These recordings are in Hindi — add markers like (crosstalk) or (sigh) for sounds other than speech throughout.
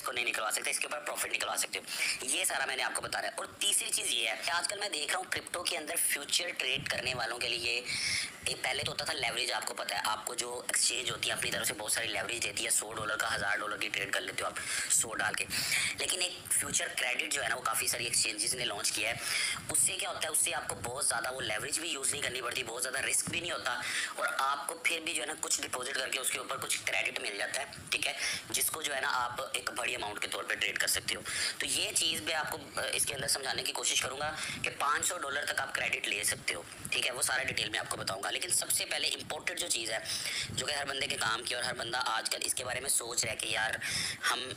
इसको नहीं निकलवा सकते, इसके ऊपर प्रॉफिट निकलवा सकते हो। ये सारा मैंने आपको बता रहा है। और तीसरी चीज़ ये है कि आजकल मैं देख रहा हूँ क्रिप्टो के अंदर फ्यूचर ट्रेड करने वालों के लिए एक पहले तो होता था लेवरेज आपको पता है। आपको जो एक्सचेंज होती है, अपनी तरफ़ से बहुत सारी लेवरेज देती है। सौ डॉलर का, हज़ार डॉलर की ट्रेड कर लेते हो आप, सौ डाल के। लेकिन एक फ्यूचर क्रेडिट जो है ना, वो काफ़ी सारी एक्सचेंजेस ने लॉन्च किया है। उससे क्या होता है, उससे आपको बहुत ज़्यादा वो लेवरेज भी यूज़ नहीं करनी पड़ती, बहुत ज़्यादा रिस्क भी नहीं होता। और आपको फिर भी जो है ना, कुछ डिपॉजिट करके उसके ऊपर कुछ क्रेडिट मिल जाता है, ठीक है? जिसको जो है ना, आप एक बड़ी अमाउंट के तौर पर ट्रेड कर सकते हो। तो ये चीज़ मैं आपको इसके अंदर समझाने की कोशिश करूँगा कि पाँच डॉलर तक आप क्रेडिट ले सकते हो। ठीक है? वो सारा डिटेल में आपको बताऊँगा। लेकिन सबसे पहले इंपॉर्टेंट जो चीज़ है, जो कि हर बंदे के काम की और हर बंदा आजकल इसके बारे में सोच रहा है कि यार, हम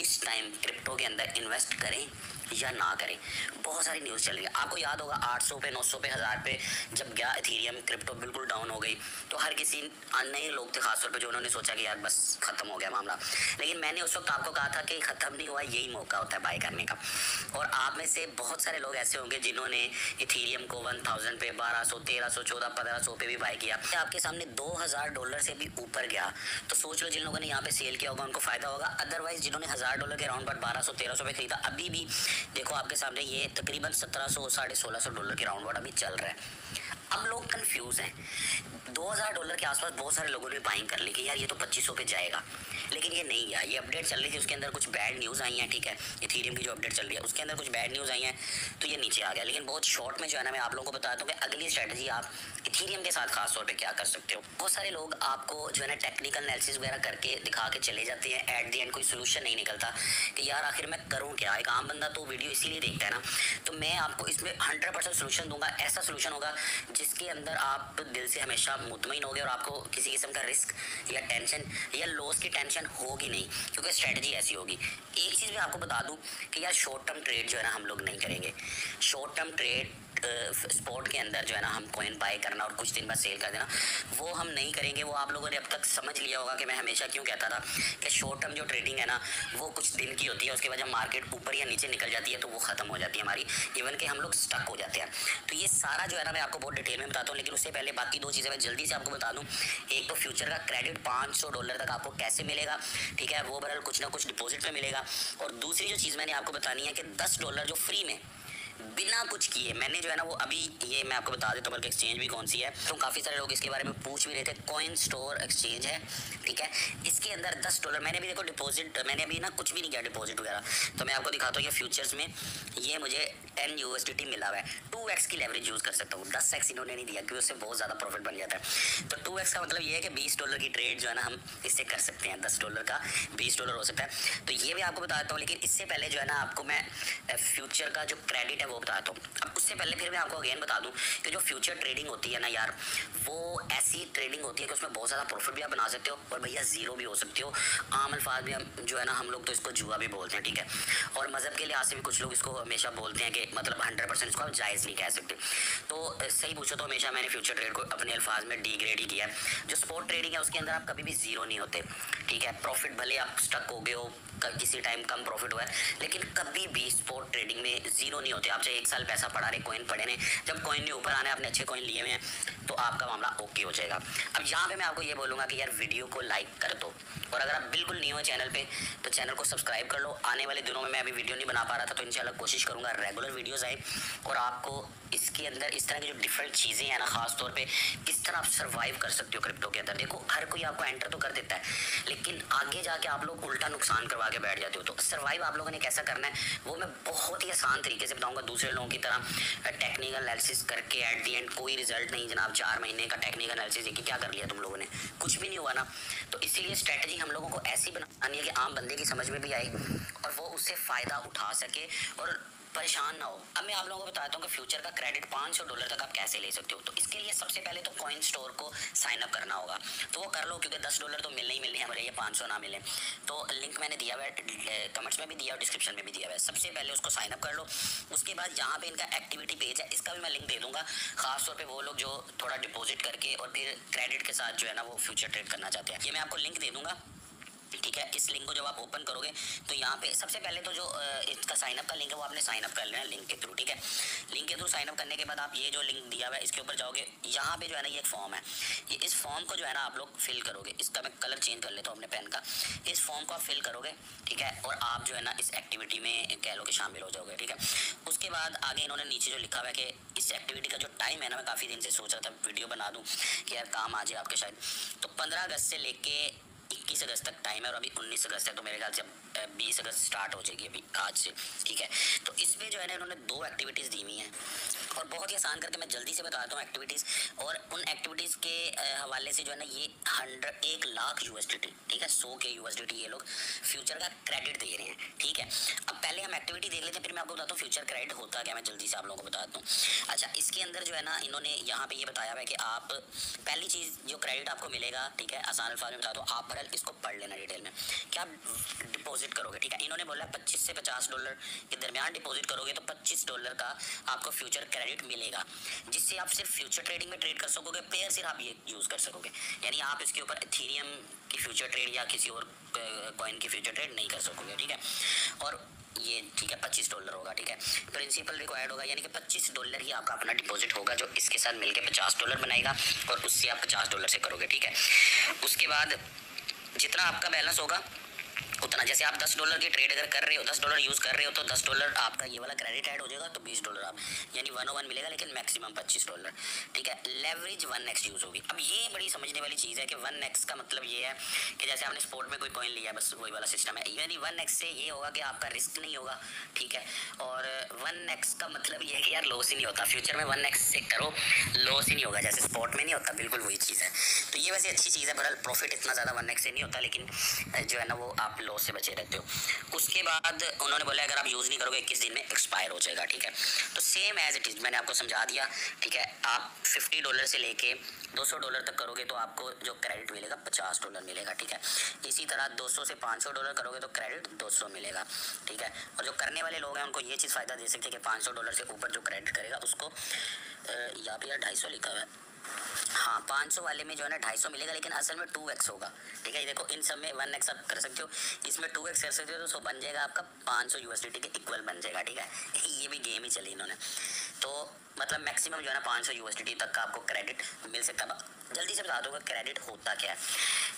इस टाइम क्रिप्टो के अंदर इन्वेस्ट करें। या ना करें। बहुत सारी न्यूज़ चल रही है। आपको याद होगा 800 पे 900 पे, हज़ार पे जब गया इथीरियम क्रिप्टो बिल्कुल डाउन हो गई। तो हर किसी नए लोग थे, खासतौर पे जो उन्होंने सोचा कि यार बस ख़त्म हो गया मामला। लेकिन मैंने उस वक्त आपको कहा था कि ख़त्म नहीं हुआ, यही मौका होता है बाय करने का। और आप में से बहुत सारे लोग ऐसे होंगे जिन्होंने इथीरियम को वन थाउज़ेंड पे, बारह सौ, तेरह सौ, चौदह, पंद्रह सौ पे भी बाय किया। आपके सामने दो हज़ार डॉलर से भी ऊपर गया। तो सोच लो जिन लोगों ने यहाँ पे सेल किया होगा, उनको फ़ायदा होगा। अदरवाइज़ जिन्होंने हज़ार डॉलर के अराउंड पर बारह सौ, तेरह सौ पे खरीदा, अभी भी देखो, आपके सामने ये तकरीबन सत्रह सौ, साढ़े सोलह सौ डॉलर के राउंड अभी चल रहा है। अब लोग कंफ्यूज हैं। 2000 डॉलर के आसपास बहुत सारे लोगों ने बाइंग कर ली कि यार ये तो 2500 पे जाएगा। लेकिन ये नहीं गया ये अपडेट चल रही थी, उसके अंदर कुछ बैड न्यूज़ आई हैं, ठीक है? इथीरियम की जो अपडेट चल रही है, उसके अंदर कुछ बैड न्यूज़ आई हैं तो ये नीचे आ गया। लेकिन बहुत शॉर्ट में जो है ना, मैं आप लोगों को बताता हूँ कि अगली स्ट्रैटेजी आप इथीरियम के साथ खास तौर पर क्या कर सकते हो? बहुत सारे लोग आपको जो है ना टेक्निकल एनालिसिस वगैरह करके दिखा के चले जाते हैं। एट दी एंड कोई सोल्यूशन नहीं निकलता कि यार आखिर मैं करूँ क्या? एक आम बंदा तो वीडियो इसीलिए देखता है ना। तो मैं आपको इसमें हंड्रेड परसेंट सोल्यूशन दूँगा। ऐसा सोल्यूशन होगा जिसके अंदर आप दिल से हमेशा मुतमिन होगे और आपको किसी किस्म का रिस्क या टेंशन या लॉस की टेंशन होगी नहीं, क्योंकि स्ट्रेटजी ऐसी होगी। एक चीज़ मैं आपको बता दूँ कि यार शॉर्ट टर्म ट्रेड जो है ना, हम लोग नहीं करेंगे। शॉर्ट टर्म ट्रेड स्पॉट के अंदर जो है ना हम कॉइन बाय करना और कुछ दिन बाद सेल कर देना, वो हम नहीं करेंगे। वो आप लोगों ने अब तक समझ लिया होगा कि मैं हमेशा क्यों कहता था कि शॉर्ट टर्म जो ट्रेडिंग है ना, वो कुछ दिन की होती है, उसके बाद जब मार्केट ऊपर या नीचे निकल जाती है तो वो ख़त्म हो जाती है हमारी। इवन कि हम लोग स्टक हो जाते हैं। तो ये सारा जो है ना मैं आपको बहुत डिटेल में बताता हूँ, लेकिन उससे पहले बाकी दो चीज़ें मैं जल्दी से आपको बता दूँ। एक तो फ्यूचर का क्रेडिट पाँच सौ डॉलर तक आपको कैसे मिलेगा, ठीक है? वो बरल कुछ ना कुछ डिपॉजिट में मिलेगा। और दूसरी जो चीज़ मैंने आपको बतानी है कि दस डॉलर जो फ्री में बिना कुछ किए, मैंने जो है ना वो अभी ये मैं आपको बता देता हूँ बल्कि एक्सचेंज भी कौन सी है। तो काफ़ी सारे लोग इसके बारे में पूछ भी रहे थे कॉइन स्टोर एक्सचेंज है, ठीक है? इसके अंदर दस डॉलर मैंने भी देखो डिपॉजिट मैंने अभी ना कुछ भी नहीं किया डिपॉजिट वगैरह। तो मैं आपको दिखाता हूँ ये फ्यूचर्स में, ये मुझे टेन यू मिला हुआ है। टू एक्स की लेवरेज यूज़ कर सकता हूँ। दस एक्स इन्होंने नहीं दिया क्योंकि उससे बहुत ज़्यादा प्रॉफिट बन जाता है तो टू एक्स का मतलब ये है कि बीस डॉलर की ट्रेड जो है ना हम इससे कर सकते हैं, दस डॉलर का, बीस डॉलर हो सकता है। तो ये भी आपको बताता हूँ, लेकिन इससे पहले जो है ना आपको मैं फ्यूचर का जो क्रेडिट है वो बताता हूँ उससे पहले फिर मैं आपको अगेन बता दूँ कि जो फ्यूचर ट्रेडिंग होती है ना यार, वो ऐसी ट्रेडिंग होती है कि उसमें बहुत ज़्यादा प्रॉफिट भी आप बना सकते हो और भैया ज़ीरो भी हो सकते हो। आम अल्फाज भी जो है ना, हम लोग तो इसको जुआ भी बोलते हैं, ठीक है? और मज़हब के लिहाज से भी कुछ लोग इसको हमेशा बोलते हैं कि मतलब हंड्रेड परसेंट इसको आप जायज़ नहीं कह सकते। तो सही पूछो तो हमेशा मैंने फ्यूचर ट्रेड को अपने अल्फाज में डिग्रेड ही किया है। जो स्पोर्ट ट्रेडिंग है, उसके अंदर आप कभी भी ज़ीरो नहीं होते, ठीक है? प्रॉफिट भले आप स्टक हो गए हो किसी टाइम कम प्रॉफिट हुआ है, लेकिन कभी भी स्पोर्ट ट्रेडिंग में ज़ीरो नहीं होते। आप चाहे एक साल पैसा पड़ा रहे कॉइन पड़े ने जब कॉइन ने ऊपर आने, आपने अच्छे कॉइन लिए हुए हैं तो आपका मामला ओके हो जाएगा। अब यहाँ पे मैं आपको ये बोलूँगा कि यार वीडियो को लाइक कर दो। और अगर आप बिल्कुल नहीं हो चैनल पे तो चैनल को सब्सक्राइब कर लो। आने वाले दिनों में मैं अभी वीडियो नहीं बना पा रहा था तो इंशाल्लाह कोशिश करूँगा रेगुलर वीडियोज़ आए, और आपको इसके अंदर इस तरह की जो डिफरेंट चीज़ें हैं ना, खास तौर पे, किस तरह आप सर्वाइव कर सकते हो क्रिप्टो के अंदर? देखो, हर कोई आपको एंटर तो कर देता है, लेकिन आगे जाके आप लोग उल्टा नुकसान करवा के बैठ जाते हो। तो सर्वाइव आप लोगों ने कैसा करना है, वो मैं बहुत ही आसान तरीके से बताऊँगा। दूसरे लोगों की तरह टेक्निकल एनालिसिस करके एट दी एंड कोई रिज़ल्ट नहीं, जनाब, चार महीने का टेक्निकल एनालिसिस देखिए क्या कर लिया तुम लोगों ने? कुछ भी नहीं हुआ ना। तो इसीलिए स्ट्रैटेजी हम लोगों को ऐसी बनानी है कि आम बंदे की समझ में भी आए और वो उससे फ़ायदा उठा सके, और परेशान ना हो। अब मैं आप लोगों को बताता हूँ कि फ्यूचर का क्रेडिट 500 डॉलर तक आप कैसे ले सकते हो। तो इसके लिए सबसे पहले तो कॉइन स्टोर को साइन अप करना होगा। तो वो कर लो, क्योंकि 10 डॉलर तो मिलने ही मिलने हैं हमारे, ये 500 ना मिले। तो लिंक मैंने दिया हुआ है कमेंट्स में भी दिया और डिस्क्रिप्शन में भी दिया हुआ है। सबसे पहले उसको साइन अप कर लो। उसके बाद जहाँ पे इनका एक्टिविटी पेज है, इसका भी मैं लिंक दे दूँगा। खासतौर पर वो लोग जो थोड़ा डिपोजिट करके और फिर क्रेडिट के साथ जो है ना, वो फ्यूचर ट्रेड करना चाहते हैं। ये मैं आपको लिंक दे दूँगा। ठीक है, इस लिंक को जब आप ओपन करोगे तो यहाँ पे सबसे पहले तो जो इसका साइनअप का लिंक है, वो आपने साइनअप कर लेना लिंक के थ्रू ठीक है? लिंक के थ्रू साइनअप करने के बाद आप ये जो लिंक दिया हुआ है, इसके ऊपर जाओगे, यहाँ पे जो है ना ये एक फॉर्म है। ये इस फॉर्म को जो है ना आप लोग फिल करोगे। इसका मैं कलर चेंज कर लेता हूँ अपने पेन का। इस फॉर्म को आप फिल करोगे, ठीक है? और आप जो है ना इस एक्टिविटी में कह लो कि शामिल हो जाओगे, ठीक है? उसके बाद आगे इन्होंने नीचे जो लिखा हुआ है कि इस एक्टिविटी का जो टाइम है ना, मैं काफ़ी दिन से सोच रहा था वीडियो बना दूँ कि यार काम आ जाए आपके शायद। तो पंद्रह अगस्त से लेके इक्कीस अगस्त तक टाइम है और अभी उन्नीस अगस्त है तो मेरे ख्याल से बीस अगस्त स्टार्ट हो जाएगी अभी, आज से, ठीक है? तो इसमें जो है ना, इन्होंने दो एक्टिविटीज़ दी हुई हैं। और बहुत ही आसान करके मैं जल्दी से बताता हूँ एक्टिविटीज़ और उन एक्टिविटीज़ के हवाले से जो है ना, ये हंड्रेड एक लाख यू ठीक है? सौ के यू ये लोग फ्यूचर का क्रेडिट दे रहे हैं, ठीक है? अब पहले हम एक्टिविटी देख लेते हैं, फिर मैं आपको बताता हूँ फ्यूचर क्रेडिट होता क्या मैं जल्दी से आप लोगों को बताता हूँ। अच्छा इसके अंदर जो है ना, इन्होंने यहाँ पे ये बताया हुआ है कि आप, पहली चीज़ जो क्रेडिट आपको मिलेगा, ठीक है? आसान अल्फाज में बता दो, आप पर इसको पढ़ लेना डिटेल में। क्या डिपॉजिट करोगे, ठीक है? इन्होंने बोला पच्चीस से पचास डॉलर के दरमियान डिपॉजिट करोगे तो पच्चीस डॉलर का आपको फ्यूचर क्रेडिट मिलेगा, जिससे आप सिर्फ़ फ्यूचर ट्रेडिंग में ट्रेड कर सकोगे पेयर सिर्फ़ आप ये यूज़ कर सकोगे। यानी आप इसके ऊपर एथीरियम की फ्यूचर ट्रेड या किसी और कॉइन की फ्यूचर ट्रेड नहीं कर सकोगे, ठीक है? और ये, ठीक है, पच्चीस डॉलर होगा, ठीक है? प्रिंसिपल रिक्वायर्ड होगा, यानी कि पच्चीस डॉलर ही आपका अपना डिपॉजिट होगा, जो इसके साथ मिलकर पचास डॉलर बनाएगा, और उससे आप पचास डॉलर से करोगे, ठीक है? उसके बाद जितना आपका बैलेंस होगा उतना जैसे आप दस डॉलर की ट्रेड अगर कर रहे हो, दस डॉलर यूज़ कर रहे हो तो दस डॉलर आपका ये वाला क्रेडिट ऐड हो जाएगा तो बीस डॉलर आप, यानी वन ओ वन मिलेगा, लेकिन मैक्सिमम पच्चीस डॉलर ठीक है? लेवरेज वन एक्स यूज़ होगी। अब ये बड़ी समझने वाली चीज़ है कि वन एक्स का मतलब ये है कि जैसे आपने स्पोर्ट में कोई कॉइन लिया बस वही वाला सिस्टम है। यानी वन एक्स से ये होगा कि आपका रिस्क नहीं होगा। ठीक है? और वन एक्स का मतलब ये है कि यार लॉस ही नहीं होता। फ्यूचर में वन एक्स से करो लॉस ही नहीं होगा। जैसे स्पोर्ट में नहीं होता, बिल्कुल वही चीज़ है। तो ये वैसे अच्छी चीज़ है बरल प्रॉफिट इतना ज़्यादा वन एक्स से नहीं होता, लेकिन जो है ना वो आप लॉस से बचे रहते हो। उसके बाद उन्होंने बोला, अगर आप यूज़ नहीं करोगे, इक्कीस दिन में एक्सपायर हो जाएगा, ठीक है? तो सेम एज इट इज़ मैंने आपको समझा दिया, ठीक है? आप फिफ्टी डॉलर से लेके दो सौ डॉलर तक करोगे तो आपको जो क्रेडिट मिलेगा, पचास डॉलर मिलेगा, ठीक है? इसी तरह दो सौ से पाँच सौ डॉलर करोगे तो क्रेडिट दो सौ मिलेगा, ठीक है? और जो करने वाले लोग हैं, उनको ये चीज़ फ़ायदा दे सकते हैं कि पाँच सौ डॉलर से ऊपर जो क्रेडिट करेगा, उसको पे यार ढाई सौ लिखा हुआ है। हाँ पाँच सौ वाले में जो है ना ढाई सौ मिलेगा, लेकिन असल में टू एक्स होगा। ठीक है, ये देखो, इन सब में वन एक्स आप कर सकते हो। इसमें टू एक्स कर सकते हो तो सो बन जाएगा आपका पाँच सौ यूएसडी के इक्वल बन जाएगा, ठीक है? (laughs) ये भी गेम ही चली इन्होंने। तो मतलब मैक्सिमम जो है ना पाँच सौ यूएसडी तक का आपको क्रेडिट मिल सकता है। जल्दी से बता दो क्रेडिट होता क्या है?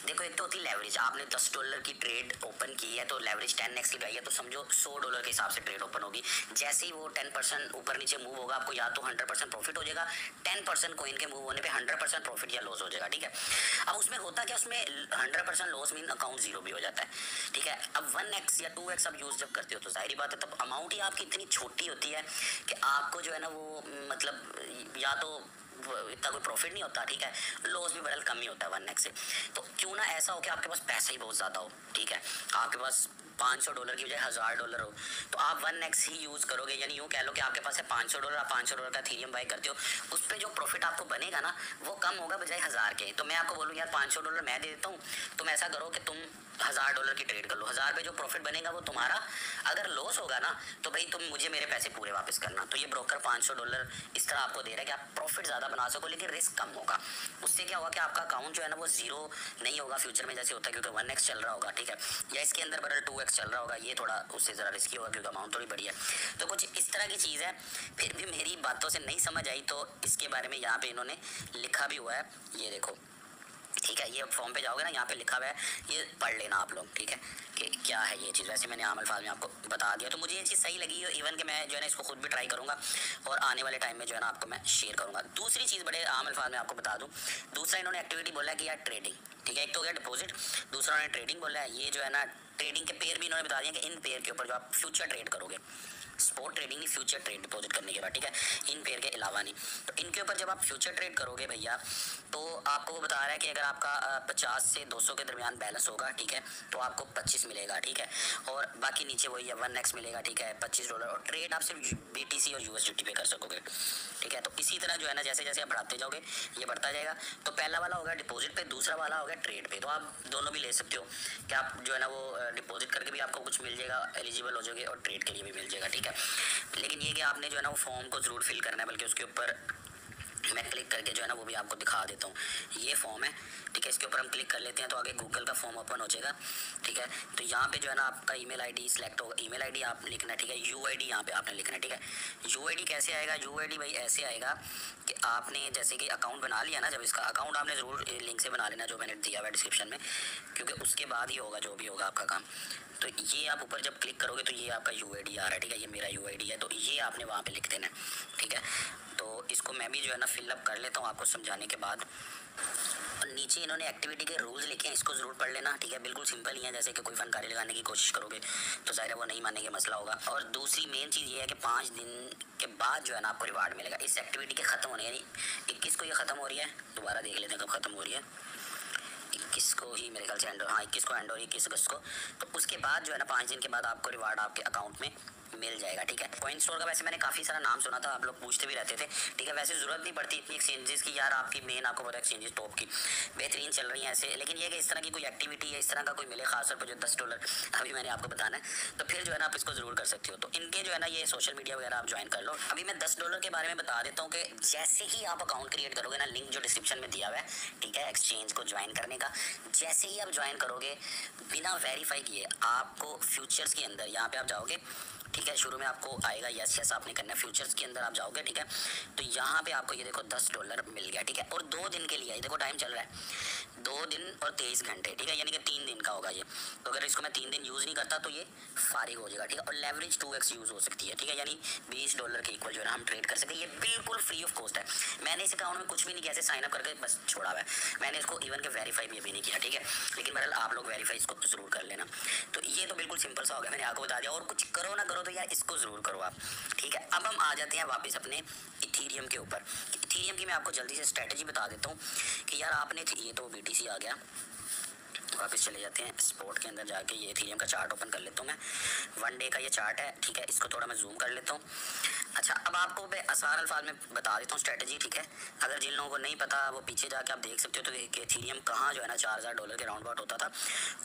देखो, एक तो होती लेवरेज आपने दस डॉलर की ट्रेड ओपन की है तो लेवरेज टेन एक्स लगाई है तो समझो सौ डॉलर के हिसाब से ट्रेड ओपन होगी। जैसे ही वो टेन परसेंट ऊपर नीचे मूव होगा, आपको या तो हंड्रेड परसेंट प्रॉफिट हो जाएगा टेन परसेंट कोइन के मूव होने पर हंड्रेड परसेंट प्रॉफिट या लॉस हो जाएगा, ठीक है? अब उसमें होता क्या, उसमें hundred percent loss mean account zero भी हो जाता है, ठीक है? अब वन एक्स या टू एक्स आप यूज़ जब करते हो तो ज़ाहिर बात है, तब अमाउंट ही आपकी इतनी छोटी होती है कि आपको जो है ना वो मतलब या तो इतना कोई प्रॉफिट नहीं होता, ठीक है? लॉस भी बड़ा कम ही होता है वन एक्स से। तो क्यों ना ऐसा हो कि आपके पास पैसा ही बहुत ज़्यादा हो, ठीक है? आपके पास पाँच सौ डॉलर की बजाय हज़ार डॉलर हो। तो आप वन एक्स ही यूज़ करोगे, यानी यूँ कह लो कि आपके पास है पाँच सौ डॉलर आप पाँच सौ डॉलर का थीरियम बाई करते हो उस पर जो प्रॉफिट आपको बनेगा ना, वो कम होगा बजाय हज़ार के। तो मैं आपको बोलूँ, यार, पाँच सौ डॉलर मैं दे देता हूँ, तुम ऐसा करो कि तुम हज़ार डॉलर की ट्रेड कर लो। हज़ार पे जो प्रॉफिट बनेगा वो तुम्हारा अगर लॉस होगा ना तो भाई तुम मुझे मेरे पैसे पूरे वापस करना। तो ये ब्रोकर पाँच सौ डॉलर इस तरह आपको दे रहा है कि आप प्रॉफिट ज़्यादा बना सको, लेकिन रिस्क कम होगा। उससे क्या होगा कि आपका अकाउंट जो है ना, वो ज़ीरो नहीं होगा फ्यूचर में, जैसे होता है क्योंकि वन एक्स चल रहा होगा, ठीक है? या इसके अंदर बदल टू एक्स चल रहा होगा, ये थोड़ा उससे ज़रा रिस्की होगा क्योंकि अमाउंट थोड़ी बड़ी है। तो कुछ इस तरह की चीज़ है, फिर भी मेरी बातों से नहीं समझ आई तो इसके बारे में यहाँ पे इन्होंने लिखा भी हुआ है। ये देखो ठीक है, ये फॉर्म पे जाओगे ना, यहाँ पे लिखा हुआ है, ये पढ़ लेना आप लोग, ठीक है? कि क्या है ये चीज़? वैसे मैंने आमल फाल में आपको बता दिया तो मुझे ये चीज़ सही लगी है इवन कि मैं जो है ना इसको खुद भी ट्राई करूँगा, और आने वाले टाइम में जो है ना आपको मैं शेयर करूँगा। दूसरी चीज़ बड़े आमल फाल में आपको बता दूँ, दूसरा इन्होंने एक्टिविटी बोला है कि यार ट्रेडिंग ठीक है? एक तो हो गया डिपॉजिट दूसरा उन्होंने ट्रेडिंग बोला है, ये जो है ना ट्रेडिंग के पेयर भी इन्होंने बता दिया कि इन पेयर के ऊपर जो आप फ्यूचर ट्रेड करोगे। स्पोर्ट ट्रेडिंग नहीं फ्यूचर ट्रेड डिपॉजिट करने के बाद, ठीक है? इन पेयर के अलावा नहीं। तो इनके ऊपर जब आप फ्यूचर ट्रेड करोगे भैया तो आपको वो बता रहा है कि अगर आपका पचास से दो सौ के दरमियान बैलेंस होगा, ठीक है? तो आपको पच्चीस मिलेगा, ठीक है? और बाकी नीचे वही है वन एक्स मिलेगा, ठीक है? पच्चीस डॉलर और ट्रेड आप सिर्फ़ बी टी सी और यू एस पे कर सकोगे, ठीक है? तो इसी तरह जो है ना जैसे जैसे आप बढ़ाते जाओगे, ये बढ़ता जाएगा। तो पहला वाला होगा डिपॉजिट पे, दूसरा वाला होगा ट्रेड पे। तो आप दोनों भी ले सकते हो कि आप जो है ना, वो डिपॉजिट करके भी आपको कुछ मिल जाएगा एलिजिबल हो जाओगे और ट्रेड के लिए भी मिल जाएगा, ठीक है? लेकिन ये कि आपने जो है ना वो फॉर्म को ज़रूर फिल करना है, बल्कि उसके ऊपर मैं क्लिक करके जो है ना वो भी आपको दिखा देता हूँ। ये फॉर्म है, ठीक है, इसके ऊपर हम क्लिक कर लेते हैं तो आगे गूगल का फॉर्म ओपन हो जाएगा, ठीक है। तो यहाँ पे जो है ना आपका ईमेल आईडी सिलेक्ट होगा। ईमेल आईडी आप लिखना है, ठीक है। यू आई डी यहाँ पे आपने लिखना है, ठीक है। यू आई डी कैसे आएगा? यू आई डी भाई ऐसे आएगा कि आपने जैसे कि अकाउंट बना लिया ना, जब इसका अकाउंट आपने ज़रूर लिंक से बना लेना जो मैंने दिया हुआ डिस्क्रिप्शन में, क्योंकि उसके बाद ही होगा, जो भी होगा आपका काम। तो ये आप ऊपर जब क्लिक करोगे तो ये आपका यूआईडी आ रहा है, ठीक है? ये मेरा यूआईडी है तो ये आपने वहाँ पे लिख देना है, ठीक है? तो इसको मैं भी जो है ना फिलअप कर लेता हूँ आपको समझाने के बाद। और नीचे इन्होंने एक्टिविटी के रूल्स लिखे हैं, इसको ज़रूर पढ़ लेना, ठीक है? बिल्कुल सिंपल ही है, जैसे कि कोई फनकारी लगाने की कोशिश करोगे तो ज़ाहिर वो नहीं मानेंगे, मसला होगा। और दूसरी मेन चीज़ ये है कि पाँच दिन के बाद जो है ना आपको रिवार्ड मिलेगा। इस एक्टिविटी के ख़त्म होने, यानी इक्कीस को ये ख़त्म हो रही है, दोबारा देख लेते हैं कब ख़त्म हो रही है। इक्कीस को ही मेरे ख्याल से एंड हाँ इक्कीस को एंड रही है इक्कीस अगस्त को तो उसके बाद जो है ना, पाँच दिन के बाद आपको रिवार्ड आपके अकाउंट में मिल जाएगा, ठीक है? कॉइन स्टोर का वैसे मैंने काफ़ी सारा नाम सुना था, आप लोग पूछते भी रहते थे, ठीक है? वैसे ज़रूरत नहीं पड़ती इतनी एक्सचेंजेस की, यार आपकी मेन आपको पता एक्सचेंजेस टॉप की। बेहतरीन चल रही है ऐसे, लेकिन ये कि इस तरह की कोई एक्टिविटी है इस तरह का कोई मिले खास तौर पर जो दस डॉलर अभी मैंने आपको बताना है तो फिर जो है ना आप इसको ज़रूर कर सकते हो। तो इनके जो है ना ये सोशल मीडिया वगैरह आप ज्वाइन कर लो। अभी मैं दस डॉलर के बारे में बता देता हूँ कि जैसे ही आप अकाउंट क्रिएट करोगे ना लिंक जो डिस्क्रिप्शन में दिया हुआ है, ठीक है एक्सचेंज को ज्वाइन करने का, जैसे ही आप ज्वाइन करोगे, बिना वेरीफाई किए आपको फ्यूचर्स के अंदर, यहाँ पे आप जाओगे ठीक है, शुरू में आपको आएगा यस यस आपने करना फ्यूचर्स के अंदर आप जाओगे, ठीक है? तो यहाँ पे आपको ये देखो, दस डॉलर मिल गया, ठीक है? और दो दिन के लिए, ये देखो टाइम चल रहा है। दो दिन और तेईस घंटे, ठीक है? यानी कि तीन दिन का होगा ये। तो अगर इसको मैं तीन दिन यूज़ नहीं करता तो ये फारिग हो जाएगा, ठीक है? और लेवरेज टू एक्स यूज़ हो सकती है, ठीक है? यानी बीस डॉलर के इक्वल जो है हम ट्रेड कर सकते हैं। ये बिल्कुल फ्री ऑफ़ कॉस्ट है। मैंने इस अकाउंट में कुछ भी नहीं किया साइन अप करके बस छोड़ा हुआ है। मैंने इसको इवन के वेरीफाई भी नहीं किया, ठीक है? लेकिन बहरहाल आप लोग वेरीफाई इसको ज़रूर कर लेना। तो ये तो बिल्कुल सिंपल सा हो गया, मैंने आपको बता दिया। और कुछ करो ना करो तो यार इसको ज़रूर करो आप। ठीक है, अब हम आ जाते हैं वापस अपने इथीरियम के ऊपर। इथीरियम की मैं आपको जल्दी से स्ट्रेटजी बता देता हूँ कि यार आपने ये तो BTC आ गया। वापस चले जाते हैं। स्पोर्ट के अंदर जाके ये इथीरियम का चार्ट ओपन कर लेता हूँ मैं। वन डे का ये चार्ट है, ठीक है? इसको थोड़ा मैं जूम कर लेता हूँ। अच्छा अब आपको मैं आसार अल्फाज में बता देता हूँ स्ट्रेटजी ठीक है? अगर जिन लोगों को नहीं पता, वो पीछे जाके आप देख सकते हो तो इथीरियम कहाँ जो है ना, चार हज़ार डॉलर के राउंड अबाउट होता था।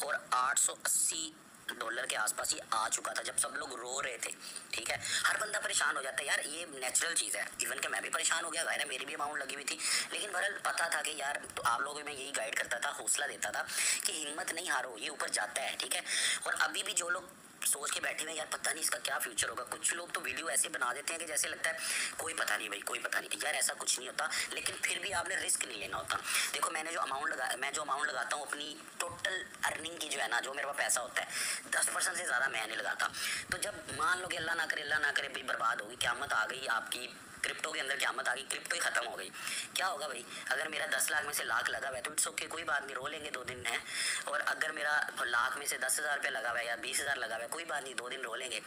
और आठ सौ अस्सी डॉलर के आसपास ही आ चुका था जब सब लोग रो रहे थे, ठीक है? हर बंदा परेशान हो जाता है, यार, ये नेचुरल चीज़ है। इवन के मैं भी परेशान हो गया गायर मेरी भी अमाउंट लगी हुई थी। लेकिन बहरल पता था कि यार तो आप लोगों में यही गाइड करता था, हौसला देता था कि हिम्मत नहीं हारो, ये ऊपर जाता है, ठीक है? और अभी भी जो लोग सोच के बैठे हुए यार, पता नहीं इसका क्या फ्यूचर होगा। कुछ लोग तो वीडियो ऐसे बना देते हैं कि जैसे लगता है, कोई पता नहीं भाई, कोई पता नहीं। यार, ऐसा कुछ नहीं होता। लेकिन फिर भी आपने रिस्क नहीं लेना होता। देखो, मैंने जो अमाउंट लगा, मैं जो अमाउंट लगाता हूँ, अपनी टोटल अर्निंग की जो है ना, जो मेरे पास पैसा होता है, दस परसेंट से ज़्यादा मैं नहीं लगाता। तो जब मान लो कि अल्लाह ना करे, अल्लाह ना करे, भाई, बर्बाद होगी क्यामत आ गई आपकी क्रिप्टो के अंदर क्या मत आ गई? क्रिप्टो ही खत्म हो गई। क्या होगा भाई? अगर मेरा दस लाख में से लाख लगा हुआ है तो इट्स ओके कोई बात नहीं रो लेंगे दो दिन है। और अगर मेरा लाख में से दस हज़ार रुपया लगा हुआ है या बीस हज़ार लगा हुआ है, कोई बात नहीं, दो दिन रो लेंगे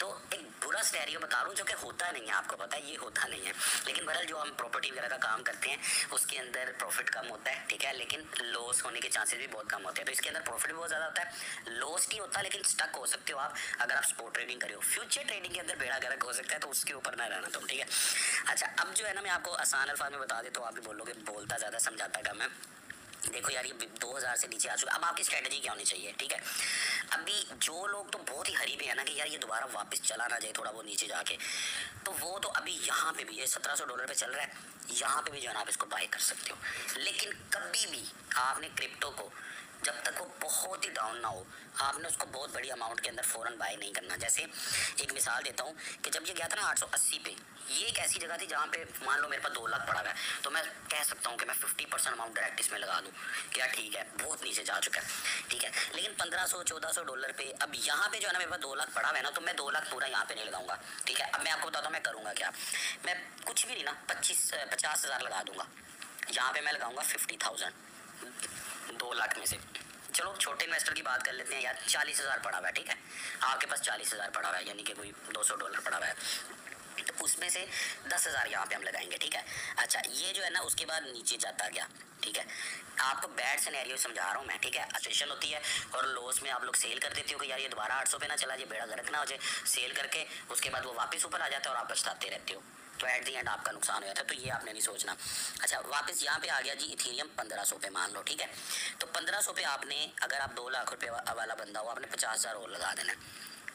तो एक बुरा स्टैरियो बता रहा हूँ, जो कि होता नहीं है, आपको पता है, ये होता नहीं है। लेकिन बहरहाल, जो हम प्रॉपर्टी वगैरह का काम करते हैं, उसके अंदर प्रॉफिट कम होता है, ठीक है? लेकिन लॉस होने के चांसेस भी बहुत कम होते हैं। तो इसके अंदर प्रॉफिट भी बहुत ज़्यादा होता है। लॉस नहीं होता, लेकिन स्टक हो सकते हो आप, अगर आप स्पोर्ट ट्रेडिंग करो फ्यूचर ट्रेडिंग के अंदर बेड़ा गर्क हो सकता है तो उसके ऊपर ना रहना तुम, ठीक है? अच्छा अब जो है ना, मैं आपको आसान अल्फाज में बता दे तो आप भी बोलोगे, बोलता ज़्यादा समझाता कम है। देखो यार, ये 2000 से नीचे आ चुका अब आपकी स्ट्रेटजी क्या होनी चाहिए, ठीक है? अभी जो लोग तो बहुत ही हरी पे है ना, कि यार ये दोबारा वापस चला ना जाए, थोड़ा वो नीचे जाके तो वो तो अभी यहाँ पे भी, ये 1700 डॉलर पे चल रहा है, यहाँ पे भी जो है ना, आप इसको बाय कर सकते हो। लेकिन कभी भी आपने क्रिप्टो को जब तक वो बहुत ही डाउन ना हो, आपने उसको बहुत बड़ी अमाउंट के अंदर फ़ौरन बाय नहीं करना। जैसे एक मिसाल देता हूँ कि जब ये गया था ना 880 पे, ये एक ऐसी जगह थी जहाँ पे मान लो मेरे पास दो लाख पड़ा हुआ है तो मैं कह सकता हूँ कि मैं फिफ्टी परसेंट अमाउंट डायरेक्ट इसमें लगा दूँ। क्या ठीक है, बहुत नीचे जा चुका है, ठीक है। लेकिन पंद्रह सौ, चौदह सौ डॉलर पे, अब यहाँ पे जो है ना मेरे पास दो लाख पड़ा हुआ है ना तो मैं दो लाख पूरा यहाँ पे नहीं लगाऊँगा, ठीक है। अब मैं आपको बताता हूँ मैं करूँगा क्या। मैं कुछ भी नहीं ना, पच्चीस, पचास हज़ार लगा दूँगा। यहाँ पे मैं लगाऊँगा फिफ्टी थाउज़ेंड दो लाख में से। चलो, छोटे इन्वेस्टर की बात कर लेते हैं यार। चालीस हज़ार पड़ा हुआ है, ठीक है? आपके पास चालीस हज़ार पड़ा हुआ है, यानी कि कोई दो सौ डॉलर पड़ा हुआ है। तो उसमें से दस हज़ार यहाँ पे हम लगाएँगे, ठीक है? अच्छा ये जो है ना, उसके बाद नीचे जाता गया, ठीक है? आपको बैड सिनेरियो समझा रहा हूँ मैं, ठीक है? एसोसिएशन होती है और लॉस में आप लोग सेल कर देते हो कि यार ये दोबारा आठ सौ पे ना चला जाए बेड़ा गर्क ना हो जाए। सेल करके उसके बाद वो वापस ऊपर आ जाता है और आप बचताते रहते हो। तो एट दी एंड आपका नुकसान हो जाता है तो ये आपने नहीं सोचना। अच्छा वापस यहाँ पे आ गया जी इथेरियम पंद्रह सौ पे मान लो, ठीक है? तो पंद्रह सौ पे आपने, अगर आप दो लाख रुपये वाला बंदा हो, आपने पचास हज़ार और लगा देना,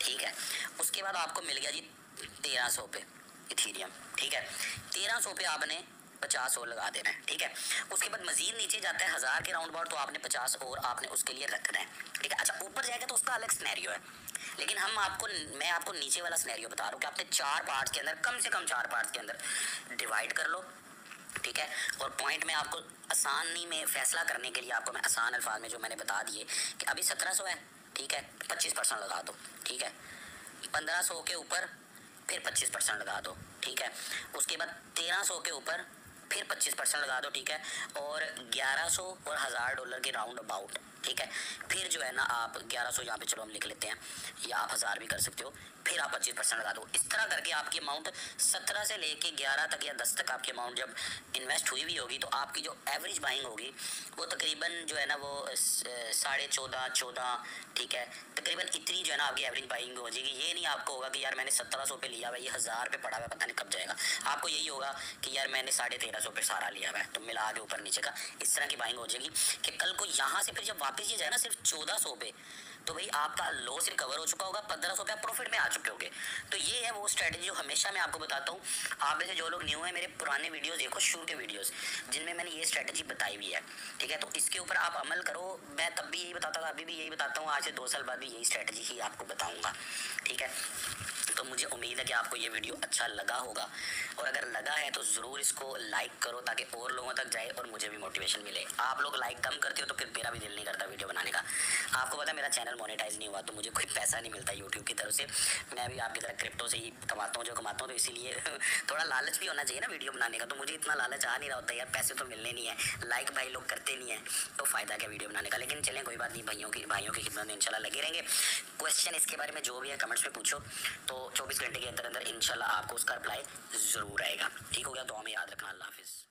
ठीक है? उसके बाद आपको मिल गया जी तेरह सौ पे इथीरियम ठीक है? तेरह सौ पे आपने पचास और लगा देना है, ठीक है? उसके बाद मजीद नीचे जाता है हज़ार के राउंड अबाउट तो आपने पचास और आपने उसके लिए रखना है, ठीक है? अच्छा ऊपर जाएगा तो उसका अलग स्नैरियो है, लेकिन हम आपको, मैं आपको नीचे वाला स्नैरियो बता रहा हूँ कि आपने चार पार्ट्स के अंदर, कम से कम चार पार्ट्स के अंदर डिवाइड कर लो, ठीक है? और पॉइंट में आपको आसानी में फैसला करने के लिए आपको मैं आसान अल्फाज में जो मैंने बता दिए कि अभी सत्रह सौ है, ठीक है? पच्चीस परसेंट लगा दो, ठीक है? पंद्रह सौ के ऊपर, फिर पच्चीस परसेंट लगा दो, ठीक है? उसके बाद तेरह सौ के ऊपर फिर पच्चीस परसेंट लगा दो, ठीक है? और ग्यारह सौ और हज़ार डॉलर के राउंड अबाउट ठीक है? फिर जो है ना आप ग्यारह सौ यहाँ पे चलो हम लिख लेते हैं। या आप हज़ार भी कर सकते हो। फिर आप पच्चीस परसेंट लगा दो। इस तरह करके आपकी अमाउंट सत्रह से लेके ग्यारह तक या दस तक आपकी अमाउंट जब इन्वेस्ट हुई भी होगी तो आपकी जो एवरेज बाइंग होगी, वो तकरीबन जो है ना वो साढ़े चौदह चौदह, ठीक है? तकरीबन इतनी जो है ना आपकी एवरेज बाइंग हो जाएगी। ये नहीं आपको होगा कि यार मैंने सत्रह सौ पे लिया हुआ ये हज़ार पे पड़ा हुआ पता नहीं कब जाएगा। आपको यही होगा कि यार मैंने साढ़े तेरह सौ सारा लिया हुआ है तो मिला के ऊपर नीचे का, इस तरह की बाइंग हो जाएगी कि कल को यहाँ से फिर जब वापस ये जाए ना सिर्फ़ चौदह सौ तो भाई आपका लॉस रिकवर हो चुका होगा, पंद्रह सौ प्रॉफिट में आ चुके होगे। तो ये है वो स्ट्रेटजी जो हमेशा मैं आपको बताता हूँ। आप में से जो लोग न्यू है, मेरे पुराने वीडियोस देखो, शुरू के वीडियोस जिनमें मैंने ये स्ट्रेटजी बताई हुई है, ठीक है? तो इसके ऊपर आप अमल करो। मैं तब भी यही बताता था, अभी भी यही बताता हूँ। आज से दो साल बाद भी यही स्ट्रेटजी ही आपको बताऊँगा, ठीक है? तो मुझे उम्मीद है कि आपको ये वीडियो अच्छा लगा होगा। और अगर लगा है तो ज़रूर इसको लाइक करो, ताकि और लोगों तक जाए और मुझे भी मोटिवेशन मिले। आप लोग लाइक कम करते हो तो फिर मेरा भी दिल नहीं करता वीडियो बनाने का। आपको पता है, मेरा चैनल मोनेटाइज नहीं हुआ तो मुझे कोई पैसा नहीं मिलता यूट्यूब की तरफ़ से। मैं भी आपकी तरह क्रिप्टो से ही कमाता हूँ, जो कमाता हूँ तो इसीलिए (laughs) थोड़ा लालच भी होना चाहिए ना वीडियो बनाने का। तो मुझे इतना लालच आ नहीं रहा होता यार, पैसे तो मिलने नहीं है। लाइक भाई लोग करते नहीं है तो फ़ायदा क्या वीडियो बनाने का? लेकिन चलें, कोई बात नहीं, भाइयों की भाइयों की खिदमत में इंशाल्लाह लगे रहेंगे। क्वेश्चन इसके बारे में जो भी है कमेंट्स में पूछो। तो चौबीस घंटे के अंदर अंदर इंशाल्लाह आपको उसका रिप्लाई ज़रूर आएगा। ठीक हो गया तो हमें याद रखना। अल्लाह हाफिज़।